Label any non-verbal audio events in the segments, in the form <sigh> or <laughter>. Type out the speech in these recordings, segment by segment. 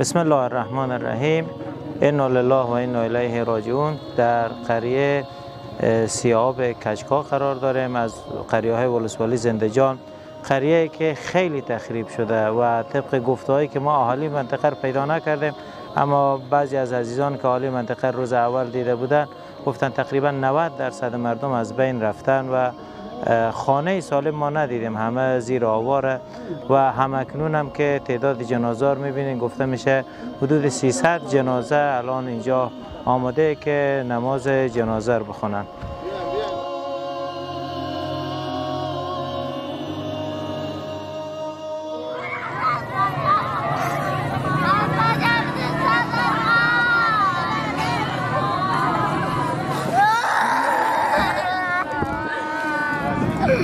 بسم الله الرحمن الرحیم انا لله و انا الیه راجعون در قریه سیاب کچکا قرار داریم از قریه های ولسوالی زندجان قریه که خیلی تخریب شده و طبق گفته که ما اهالی منطقه رو پیدا نکردیم اما بعضی از عزیزان که اهالی منطقه روز اول دیده بودن گفتن تقریبا 90 درصد مردم از بین رفتن و خانه سالم ما ندیدیم. همه زیر آواره و همکنون هم که تعداد جنازه رو می‌بینین گفته میشه حدود 300 جنازه الان اینجا آماده که نماز جنازه رو بخونن.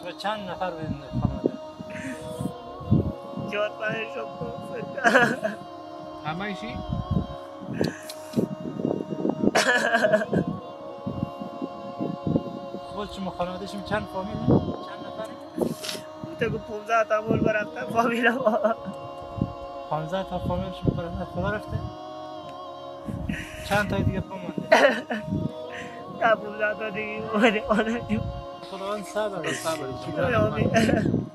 شما چند نفر بودین خانواده چهار پنج شب همه ایشی خود شما خانواده شما چند فامیل چند نفره تو که 15 تا مول برفتن فامیل ما 15 تا فامیل شما برای خدا رفته. چند تای دیگه <laughs> Sta puntata di ore, ore di... Sono avanzata, non sta per il